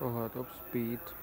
तो हाथ of speech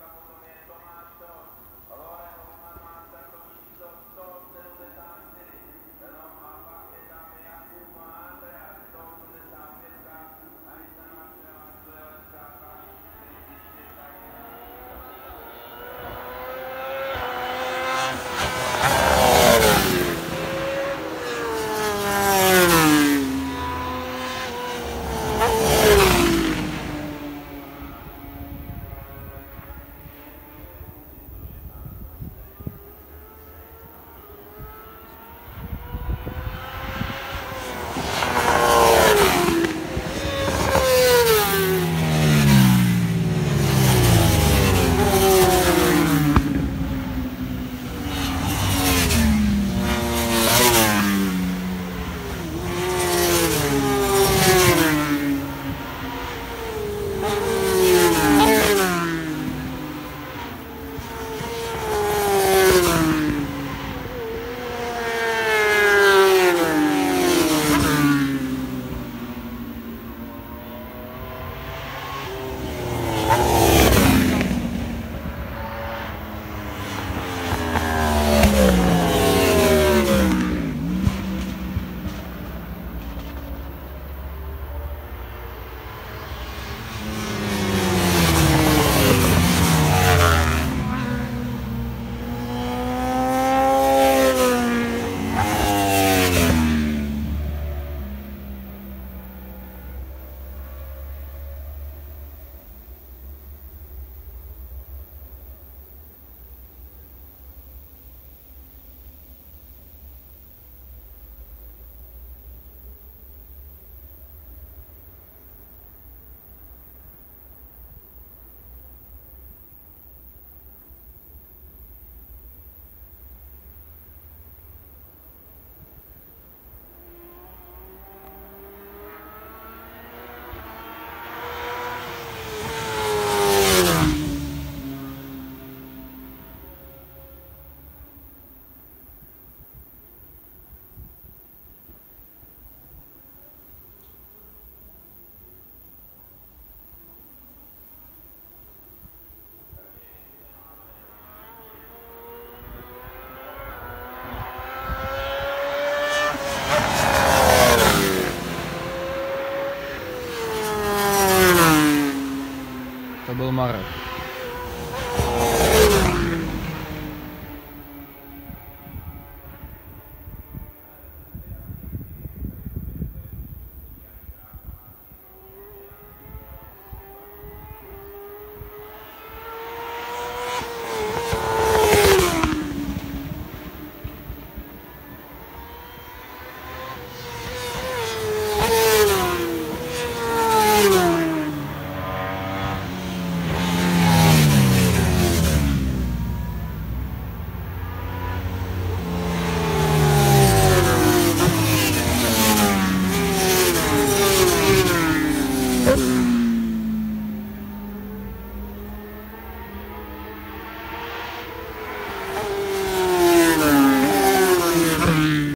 был Марок.